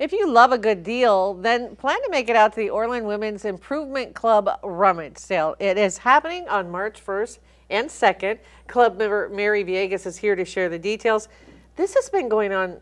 If you love a good deal, then plan to make it out to the Orland Women's Improvement Club Rummage Sale. It is happening on March 1st and 2nd. Club member Mary Viegas is here to share the details. This has been going on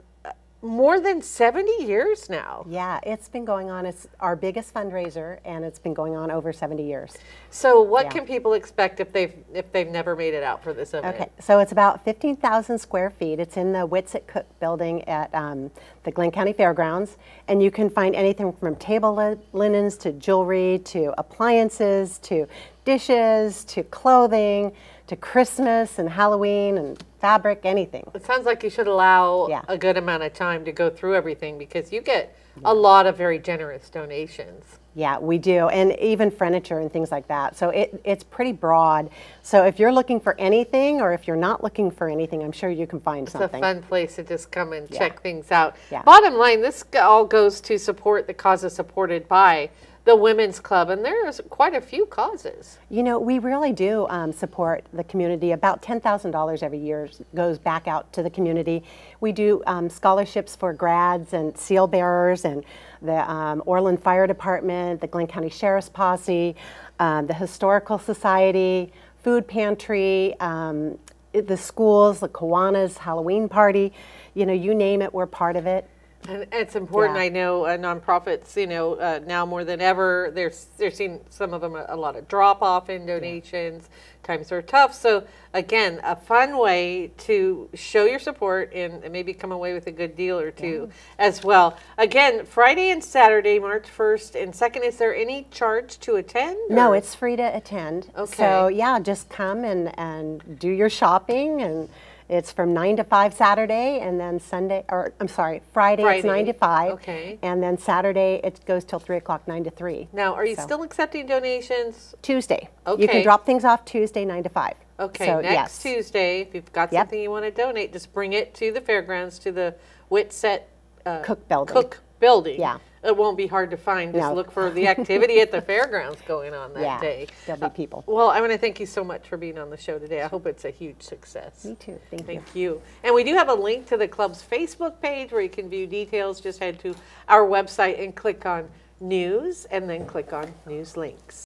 more than 70 years now. Yeah, it's been going on. It's our biggest fundraiser, and it's been going on over 70 years. So, what Yeah. can people expect if they've if they've never made it out for this event? Okay, so it's about 15,000 square feet. It's in the Witsit Cook building at um, the Glenn County Fairgrounds, and you can find anything from table linens to jewelry to appliances to dishes to clothing to Christmas and Halloween and fabric, anything. It sounds like you should allow Yeah. a good amount of time to go through everything because you get a lot of very generous donations. Yeah, we do, and even furniture and things like that. So it, it's pretty broad. So if you're looking for anything, or if you're not looking for anything, I'm sure you can find something. It's a fun place to just come and check things out. Yeah. Bottom line, this all goes to support the causes supported by the Women's Club, and there's quite a few causes. You know, we really do um, support the community. About $10,000 every year goes back out to the community. We do um, scholarships for grads and seal bearers and the um, Orland Fire Department, the Glenn County Sheriff's Posse, um, the Historical Society, Food Pantry, um, the schools, the Kiwanis Halloween Party. You know, you name it, we're part of it. And it's important. Yeah. I know uh, nonprofits, you know, uh, now more than ever, they're they're seeing some of them a, a lot of drop off in donations. Times are tough, so again, a fun way to show your support and maybe come away with a good deal or two as well. Again, Friday and Saturday, March first and second. Is there any charge to attend? No, it's free to attend. Okay. So yeah, just come and, and do your shopping and it's from nine to five Saturday and then Sunday or I'm sorry, Friday, it's nine to five. Okay. And then Saturday it goes till three o'clock, nine to three. now. Are you So- still accepting donations? Tuesday. Okay. You can drop things off Tuesday, nine to five. Okay, So, next yes. Tuesday, if you've got Yep. something you want to donate, just bring it to the fairgrounds, to the Witset uh, Cook building. Cook building. Yeah. It won't be hard to find. Just No. look for the activity at the fairgrounds going on that Yeah, day. there'll be uh, people. Well, I want to thank you so much for being on the show today. I hope it's a huge success. Me too. Thank, you. Thank you. And we do have a link to the club's Facebook page where you can view details. Just head to our website and click on news and then click on news links.